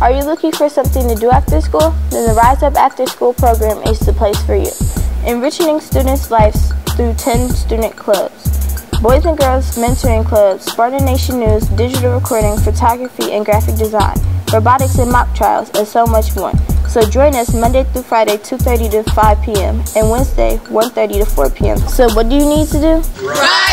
Are you looking for something to do after school? Then the Rise Up After School program is the place for you. Enriching students' lives through 10 student clubs. Boys and Girls Mentoring clubs, Spartan Nation News, digital recording, photography, and graphic design, robotics and mock trials, and so much more. So join us Monday through Friday, 2.30 to 5 p.m., and Wednesday, 1.30 to 4 p.m. So what do you need to do? Rise!